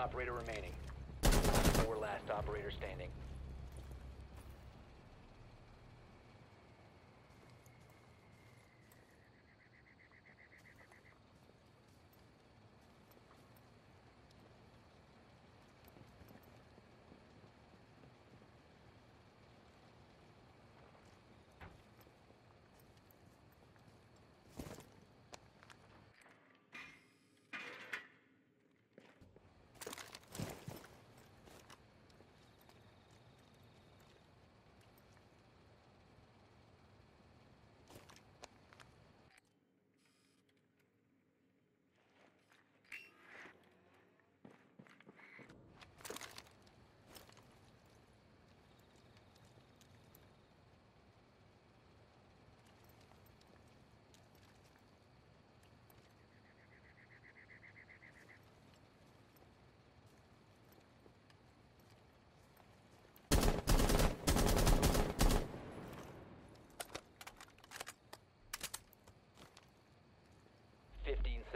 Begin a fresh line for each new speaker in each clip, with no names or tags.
operator remaining. Four last operator standing.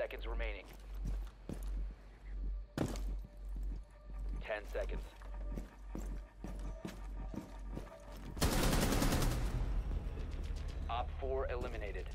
Seconds remaining. Ten seconds. Op 4 eliminated.